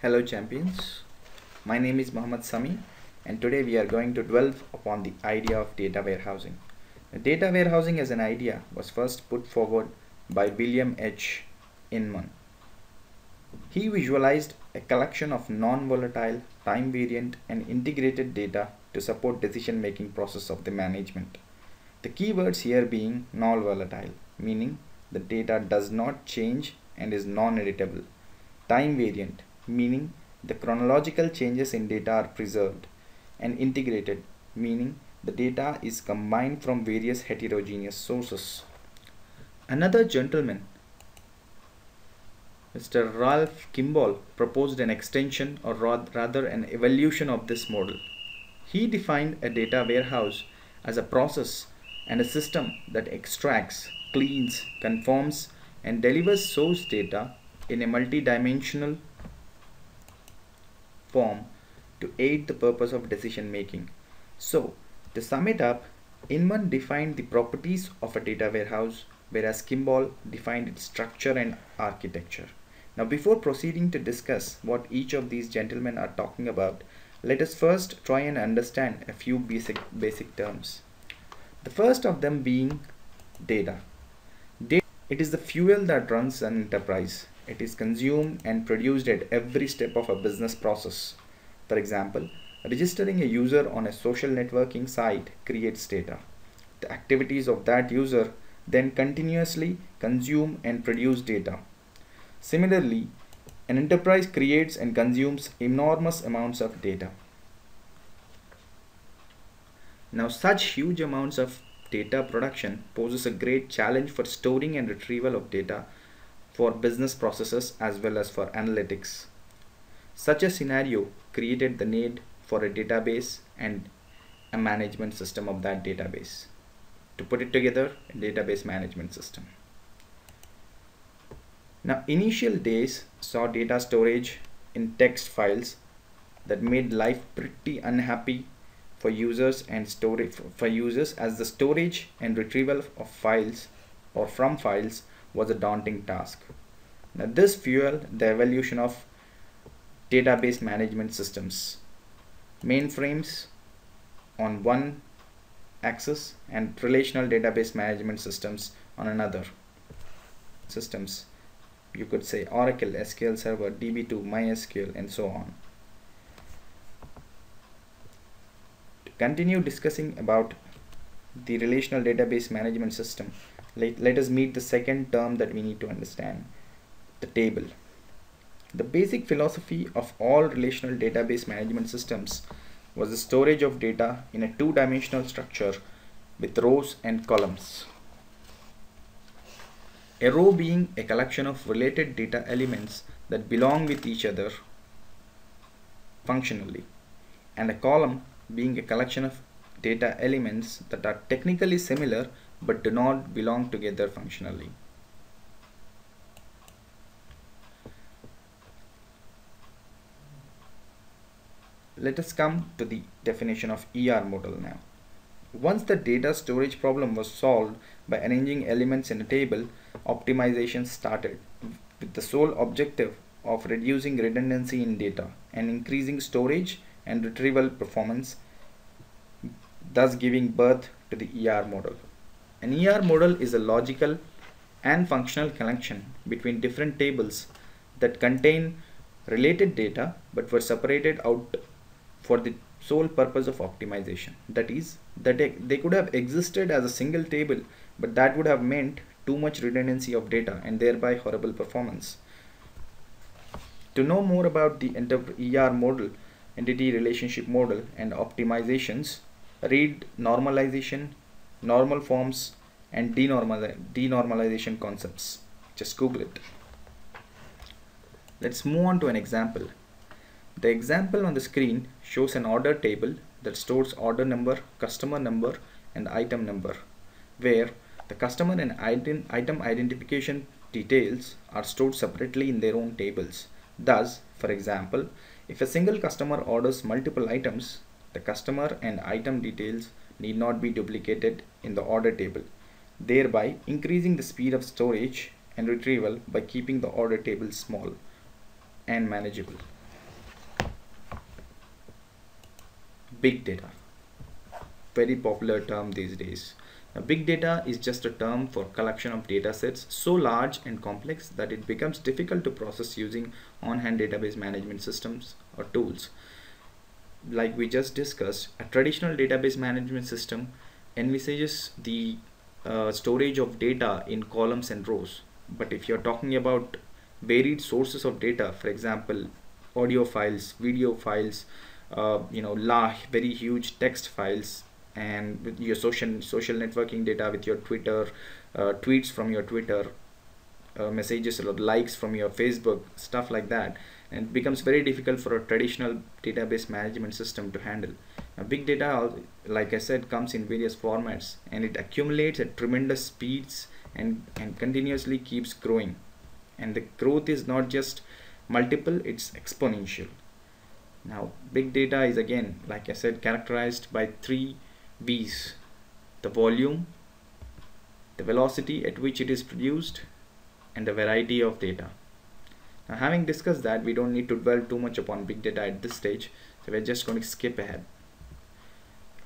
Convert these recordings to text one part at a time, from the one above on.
Hello champions, my name is Mohammad Sami and today we are going to dwell upon the idea of data warehousing. The data warehousing as an idea was first put forward by William H. Inmon. He visualized a collection of non-volatile, time-variant and integrated data to support decision-making process of the management. The keywords here being non-volatile, meaning the data does not change and is non-editable. Time-variant, meaning the chronological changes in data are preserved. And integrated, meaning the data is combined from various heterogeneous sources. Another gentleman Mr. Ralph Kimball proposed an extension or rather an evolution of this model. He defined a data warehouse as a process and a system that extracts, cleans, conforms, and delivers source data in a multi-dimensional form to aid the purpose of decision making. So, to sum it up, Inmon defined the properties of a data warehouse, whereas Kimball defined its structure and architecture. Now before proceeding to discuss what each of these gentlemen are talking about, let us first try and understand a few basic, basic terms. The first of them being data. data. It is the fuel that runs an enterprise. It is consumed and produced at every step of a business process. For example, registering a user on a social networking site creates data. The activities of that user then continuously consume and produce data Similarly, an enterprise creates and consumes enormous amounts of data. Now such huge amounts of data production poses a great challenge for storing and retrieval of data for business processes as well as for analytics. Such a scenario created the need for a database and a management system of that database. To put it together, a database management system. Now initial days saw data storage in text files that made life pretty unhappy for users and storage for users as the storage and retrieval of files or from files was a daunting task. Now this fueled the evolution of database management systems. Mainframes on one axis and relational database management systems on another systems you could say Oracle, SQL Server, DB2, MySQL and so on. To continue discussing about the relational database management system, let, let us meet the second term that we need to understand, the table. The basic philosophy of all relational database management systems was the storage of data in a two-dimensional structure with rows and columns. A row being a collection of related data elements that belong with each other functionally and a column being a collection of data elements that are technically similar but do not belong together functionally. Let us come to the definition of ER model now. Once the data storage problem was solved by arranging elements in a table, optimization started with the sole objective of reducing redundancy in data and increasing storage and retrieval performance, thus giving birth to the ER model. An ER model is a logical and functional connection between different tables that contain related data but were separated out for the sole purpose of optimization. That is, that they could have existed as a single table but that would have meant too much redundancy of data and thereby horrible performance. To know more about the ER model, entity relationship model and optimizations, read normalization, normal forms and denormal denormalization concepts. Just Google it. Let's move on to an example. The example on the screen shows an order table that stores order number, customer number and item number where the customer and item, item identification details are stored separately in their own tables. Thus, for example, if a single customer orders multiple items, the customer and item details need not be duplicated in the order table, thereby increasing the speed of storage and retrieval by keeping the order table small and manageable. Big data, very popular term these days. Now, big data is just a term for collection of data sets so large and complex that it becomes difficult to process using on-hand database management systems or tools. Like we just discussed, a traditional database management system envisages the uh, storage of data in columns and rows. But if you're talking about varied sources of data for example audio files video files uh, you know large very huge text files and with your social social networking data with your twitter uh, tweets from your twitter uh, messages or likes from your facebook stuff like that and it becomes very difficult for a traditional database management system to handle. Now, big data like i said comes in various formats and it accumulates at tremendous speeds and and continuously keeps growing. And the growth is not just multiple it's exponential. Now big data is again like i said characterized by three v's the volume the velocity at which it is produced and the variety of data now having discussed that we don't need to dwell too much upon big data at this stage so we're just going to skip ahead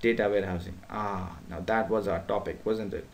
data warehousing ah now that was our topic wasn't it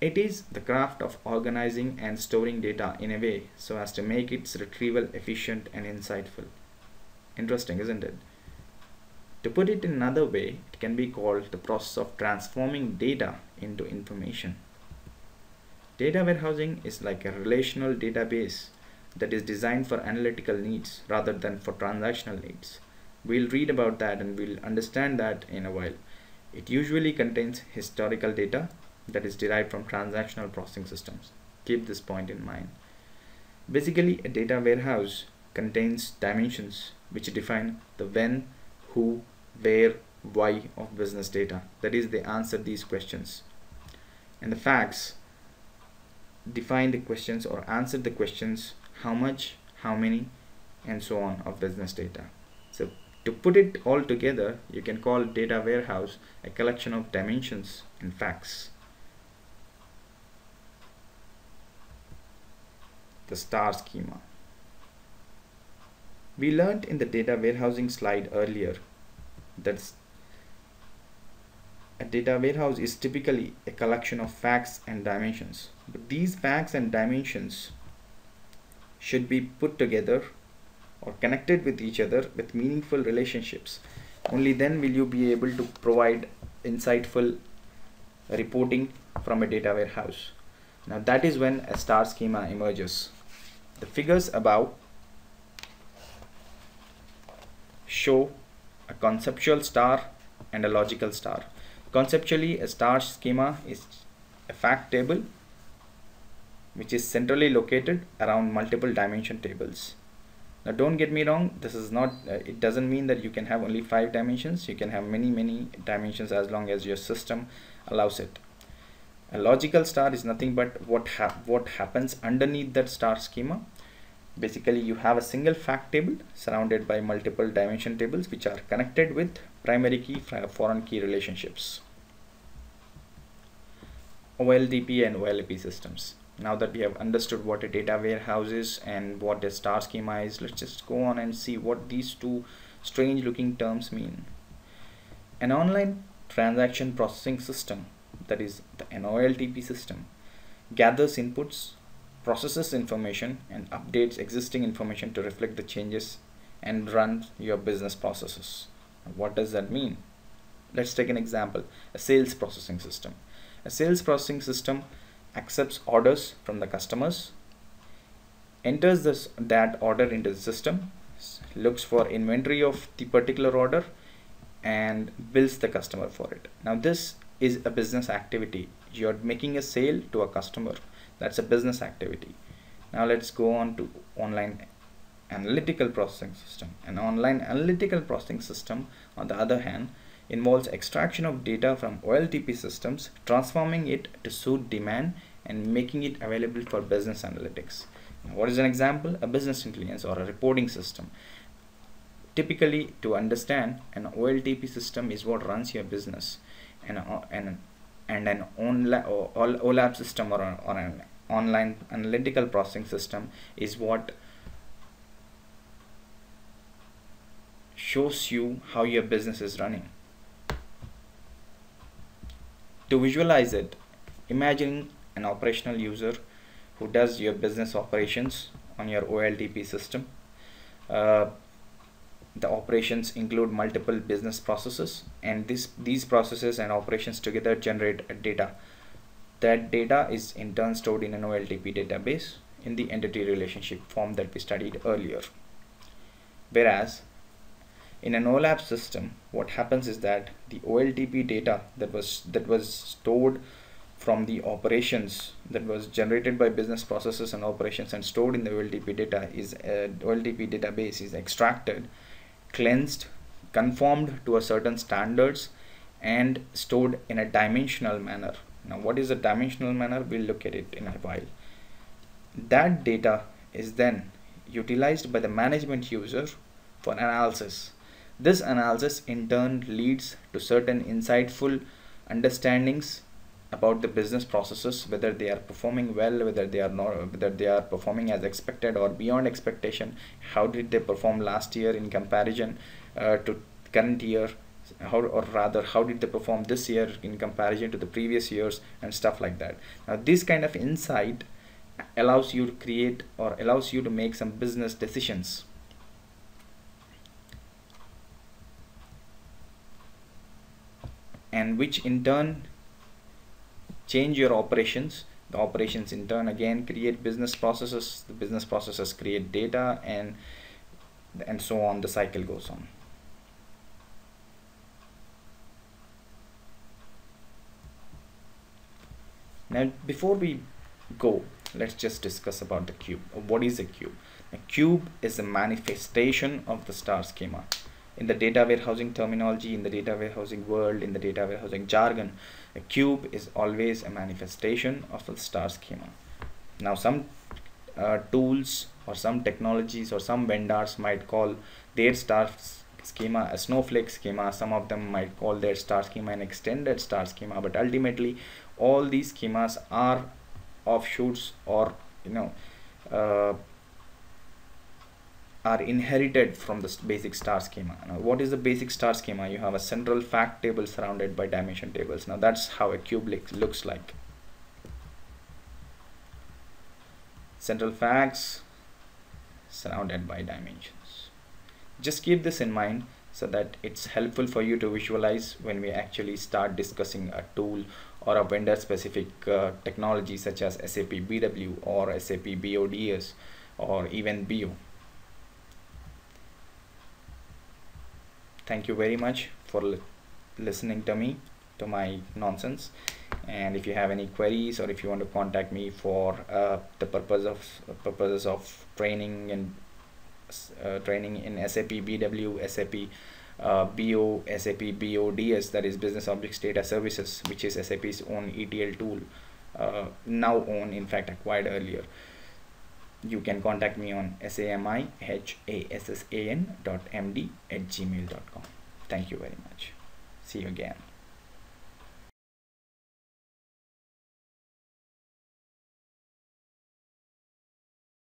it is the craft of organizing and storing data in a way so as to make its retrieval efficient and insightful. Interesting, isn't it? To put it in another way, it can be called the process of transforming data into information. Data warehousing is like a relational database that is designed for analytical needs rather than for transactional needs. We'll read about that and we'll understand that in a while. It usually contains historical data that is derived from transactional processing systems. Keep this point in mind. Basically, a data warehouse contains dimensions which define the when, who, where, why of business data. That is, they answer these questions. And the facts define the questions or answer the questions how much, how many, and so on of business data. So to put it all together, you can call data warehouse a collection of dimensions and facts. the star schema. We learned in the data warehousing slide earlier that a data warehouse is typically a collection of facts and dimensions. But these facts and dimensions should be put together or connected with each other with meaningful relationships. Only then will you be able to provide insightful reporting from a data warehouse. Now that is when a star schema emerges. The figures above show a conceptual star and a logical star. Conceptually, a star schema is a fact table which is centrally located around multiple dimension tables. Now don't get me wrong, this is not, uh, it doesn't mean that you can have only five dimensions. You can have many, many dimensions as long as your system allows it. A logical star is nothing but what, ha what happens underneath that star schema. Basically, you have a single fact table surrounded by multiple dimension tables which are connected with primary key foreign key relationships. OLTP and OLAP systems. Now that we have understood what a data warehouse is and what a star schema is, let's just go on and see what these two strange looking terms mean. An online transaction processing system that is the NOLTP system, gathers inputs, processes information, and updates existing information to reflect the changes and run your business processes. What does that mean? Let's take an example, a sales processing system. A sales processing system accepts orders from the customers, enters this, that order into the system, looks for inventory of the particular order, and bills the customer for it. Now this is a business activity you're making a sale to a customer that's a business activity now let's go on to online analytical processing system. An online analytical processing system on the other hand involves extraction of data from OLTP systems transforming it to suit demand and making it available for business analytics. Now, what is an example? A business intelligence or a reporting system. Typically to understand an OLTP system is what runs your business. And, uh, and, and an OLAP system or, or an online analytical processing system is what shows you how your business is running. To visualize it, imagine an operational user who does your business operations on your OLTP system. Uh, the operations include multiple business processes and this these processes and operations together generate data that data is in turn stored in an OLTP database in the entity relationship form that we studied earlier whereas in an OLAP system what happens is that the OLTP data that was that was stored from the operations that was generated by business processes and operations and stored in the OLTP data is uh, OLTP database is extracted cleansed conformed to a certain standards and stored in a dimensional manner. Now what is a dimensional manner? We'll look at it in a while. That data is then utilized by the management user for analysis this analysis in turn leads to certain insightful understandings about the business processes whether they are performing well whether they are not whether they are performing as expected or beyond expectation. How did they perform last year in comparison uh, to current year? How or rather how did they perform this year in comparison to the previous years and stuff like that. Now this kind of insight allows you to create or allows you to make some business decisions and which in turn change your operations. The operations in turn again create business processes. The business processes create data and and so on. The cycle goes on. Now before we go let's just discuss about the cube. What is a cube? A cube is a manifestation of the star schema in the data warehousing terminology in the data warehousing world in the data warehousing jargon a cube is always a manifestation of a star schema. Now some uh, tools or some technologies or some vendors might call their star schema a snowflake schema. Some of them might call their star schema an extended star schema. But ultimately all these schemas are offshoots or you know uh, are inherited from the basic star schema. Now, what is the basic star schema? You have a central fact table surrounded by dimension tables. Now, that's how a cube looks like. Central facts surrounded by dimensions. Just keep this in mind so that it's helpful for you to visualize when we actually start discussing a tool or a vendor specific uh, technology such as SAP BW or SAP BODS or even BO. Thank you very much for li listening to me to my nonsense. And if you have any queries or if you want to contact me for uh, the purpose of purposes of training and uh, training in SAP BW SAP uh, BO SAP BODS that is business objects data services which is SAP's own ETL tool uh, now own in fact acquired earlier you can contact me on samihassan dot md at gmail.com thank you very much. See you again